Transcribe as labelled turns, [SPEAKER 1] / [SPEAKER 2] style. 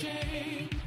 [SPEAKER 1] game.